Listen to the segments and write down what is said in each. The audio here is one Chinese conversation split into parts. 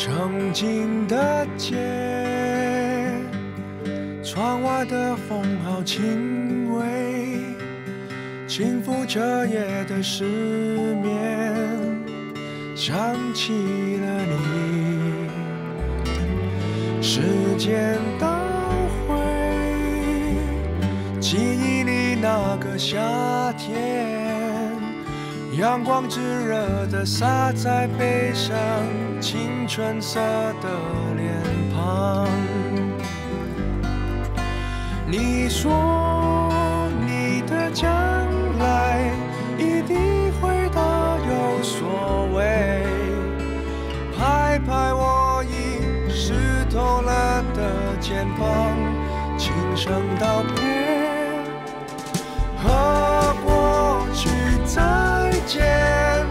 曾经的街，窗外的风好轻微，轻抚彻夜的失眠，想起了你。时间倒回记忆里那个夏天。阳光炙热的洒在背上，轻春色的脸庞。你说你的将来一定会大有所为，拍拍我已湿透了的肩膀，轻声道别，和过去再见。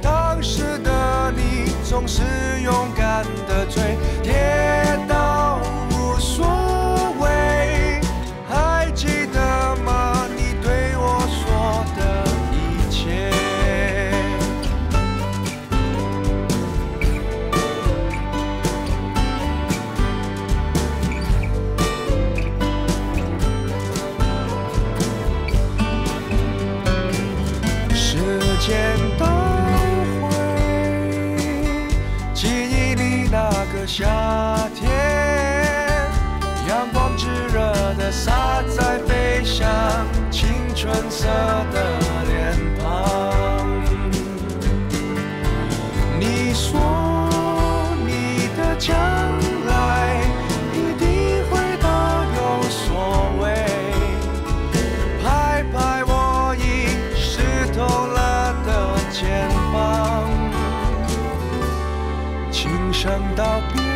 当时的你总是将来一定会大有所为。拍拍我已湿透了的肩膀，轻声道别，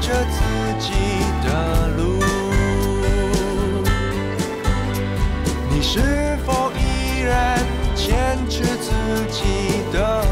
着自己的路，你是否依然坚持自己的？